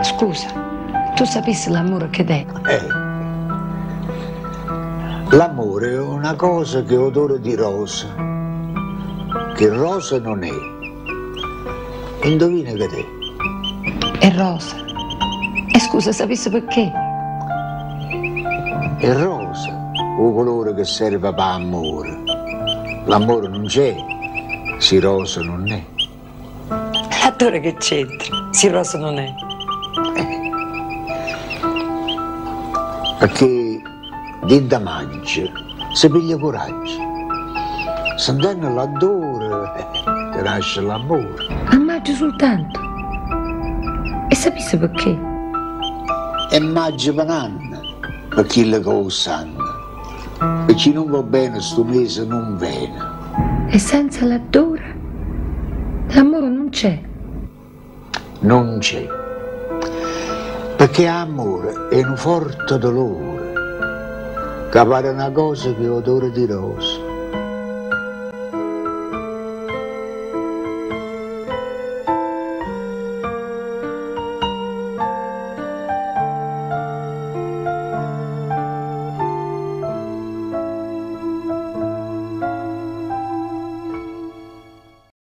Scusa, tu sapessi l'amore che è? Eh. L'amore è una cosa che odora di rosa, che rosa non è. Indovina che è. È rosa. E scusa, sapessi perché? È rosa, un colore che serve per amore. L'amore non c'è, se rosa non è. L'attore che c'entra? Si rosa non è. Perché di da maggio si piglia coraggio. Sentendo l'adore, eh, nasce l'amore. A maggio soltanto. E sapessi perché? E maggio banana, per chi le cose sanno. Per chi non va bene sto mese non viene. E senza l'adore? L'amore non c'è. Non c'è. Perché amore è un forte dolore, che pare una cosa che odora di rosa.